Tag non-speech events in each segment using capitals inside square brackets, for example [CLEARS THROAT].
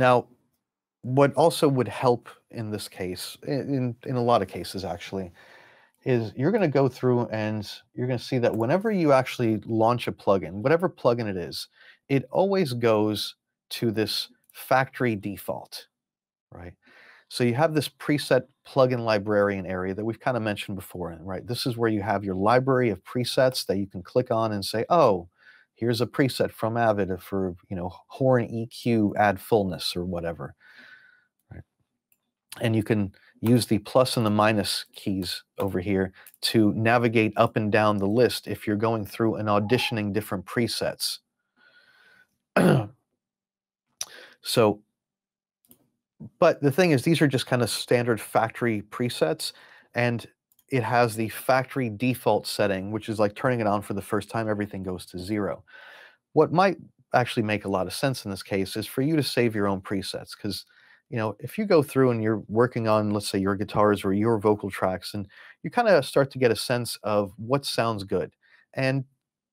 Now, what also would help in this case, in, in a lot of cases actually, is you're going to go through and you're going to see that whenever you actually launch a plugin, whatever plugin it is, it always goes to this factory default, right? So you have this preset plugin librarian area that we've kind of mentioned before, right? This is where you have your library of presets that you can click on and say, oh, here's a preset from Avid for, you know, horn EQ add fullness or whatever, right? And you can use the plus and the minus keys over here to navigate up and down the list if you're going through and auditioning different presets. [CLEARS THROAT] so, but the thing is, these are just kind of standard factory presets, and it has the factory default setting, which is like turning it on for the first time, everything goes to zero. What might actually make a lot of sense in this case is for you to save your own presets because you know, if you go through and you're working on, let's say, your guitars or your vocal tracks, and you kind of start to get a sense of what sounds good. And,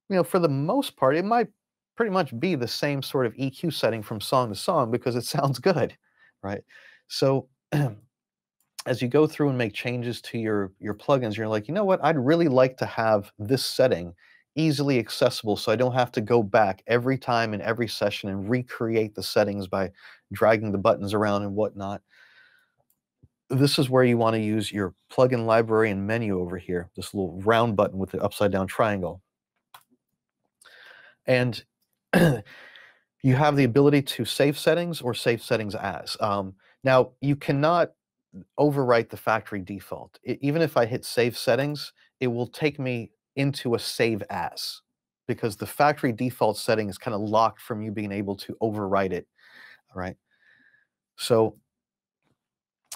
you know, for the most part, it might pretty much be the same sort of EQ setting from song to song because it [LAUGHS] sounds good, right? So [CLEARS THROAT] as you go through and make changes to your your plugins, you're like, you know what? I'd really like to have this setting easily accessible so I don't have to go back every time in every session and recreate the settings by dragging the buttons around and whatnot. This is where you want to use your plugin librarian menu over here, this little round button with the upside down triangle. And [CLEARS THROAT] you have the ability to save settings or save settings as. Um, now, you cannot overwrite the factory default. It, even if I hit save settings, it will take me into a save as because the factory default setting is kind of locked from you being able to overwrite it. All right. So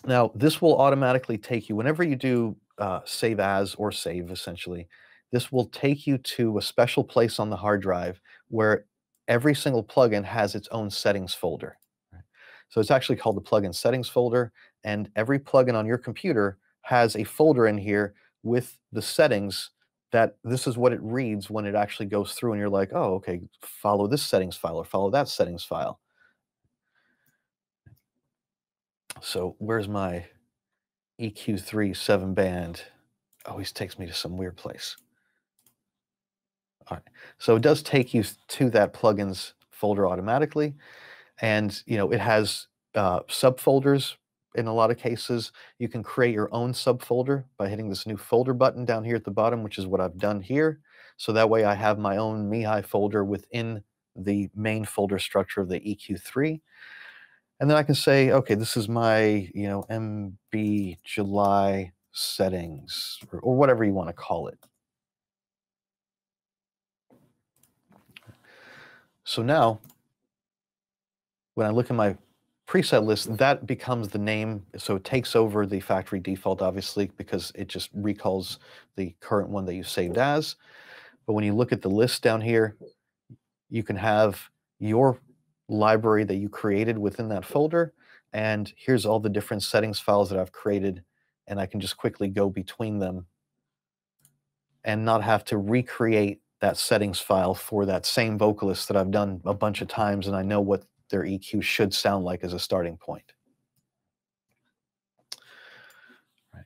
now this will automatically take you whenever you do uh, save as or save essentially, this will take you to a special place on the hard drive where every single plugin has its own settings folder. So it's actually called the plugin settings folder and every plugin on your computer has a folder in here with the settings that this is what it reads when it actually goes through and you're like, oh, okay, follow this settings file or follow that settings file. So where's my EQ3 seven band? Always takes me to some weird place. All right, so it does take you to that plugins folder automatically. And, you know, it has uh, subfolders in a lot of cases, you can create your own subfolder by hitting this new folder button down here at the bottom, which is what I've done here. So that way I have my own MIHI folder within the main folder structure of the EQ3. And then I can say, okay, this is my, you know, MB July settings or, or whatever you want to call it. So now when I look at my preset list, that becomes the name. So it takes over the factory default, obviously, because it just recalls the current one that you saved as. But when you look at the list down here, you can have your library that you created within that folder. And here's all the different settings files that I've created. And I can just quickly go between them and not have to recreate that settings file for that same vocalist that I've done a bunch of times and I know what their EQ should sound like as a starting point. Right.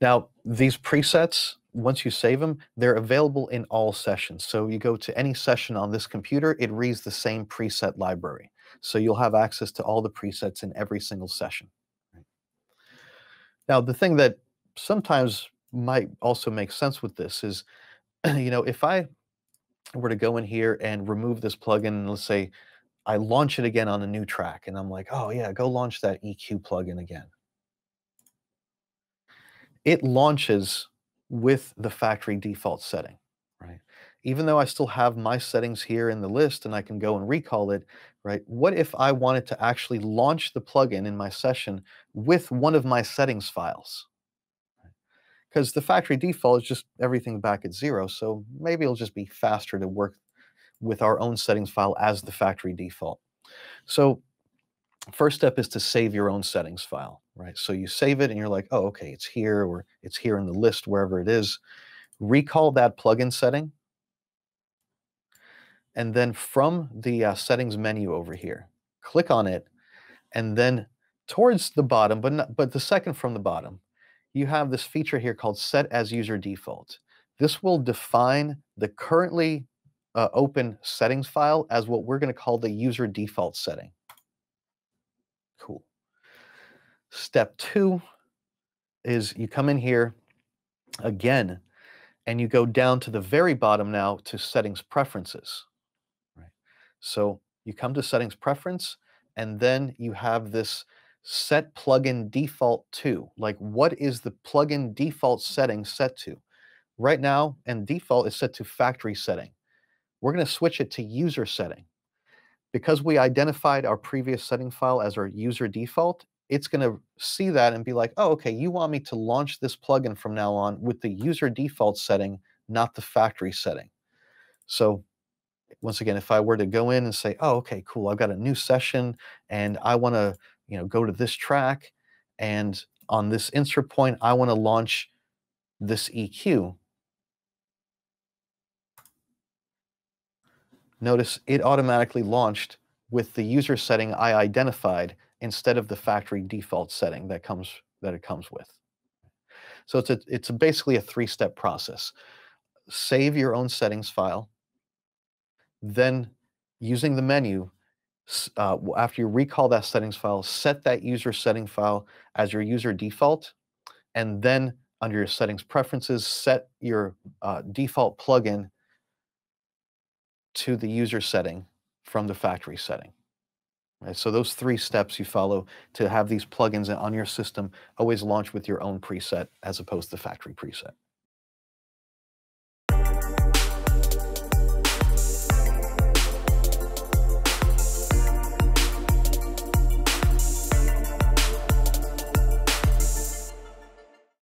Now, these presets, once you save them, they're available in all sessions. So you go to any session on this computer, it reads the same preset library. So you'll have access to all the presets in every single session. Right. Now, the thing that sometimes might also make sense with this is, [CLEARS THROAT] you know, if I were to go in here and remove this plugin, let's say I launch it again on a new track and I'm like, oh yeah, go launch that EQ plugin again. It launches with the factory default setting, right? Even though I still have my settings here in the list and I can go and recall it, right? What if I wanted to actually launch the plugin in my session with one of my settings files? Because the factory default is just everything back at zero. So maybe it'll just be faster to work with our own settings file as the factory default. So first step is to save your own settings file, right? So you save it and you're like, oh, okay, it's here or it's here in the list, wherever it is. Recall that plugin setting. And then from the uh, settings menu over here, click on it And then towards the bottom, but not, but the second from the bottom, you have this feature here called set as user default. This will define the currently uh, open settings file as what we're going to call the user default setting. Cool. Step two is you come in here again and you go down to the very bottom now to settings preferences. Right. So you come to settings preference and then you have this set plugin default to. Like what is the plugin default setting set to? Right now, and default is set to factory setting. We're going to switch it to user setting. Because we identified our previous setting file as our user default, it's going to see that and be like, oh, okay, you want me to launch this plugin from now on with the user default setting, not the factory setting. So once again, if I were to go in and say, oh, okay, cool, I've got a new session and I want to, you know, go to this track and on this insert point, I want to launch this EQ. Notice it automatically launched with the user setting I identified instead of the factory default setting that comes that it comes with. So it's a, it's a basically a three-step process. Save your own settings file, then using the menu, uh, after you recall that settings file, set that user setting file as your user default, and then under your settings preferences, set your uh, default plugin to the user setting from the factory setting. Right? So those three steps you follow to have these plugins on your system always launch with your own preset as opposed to factory preset.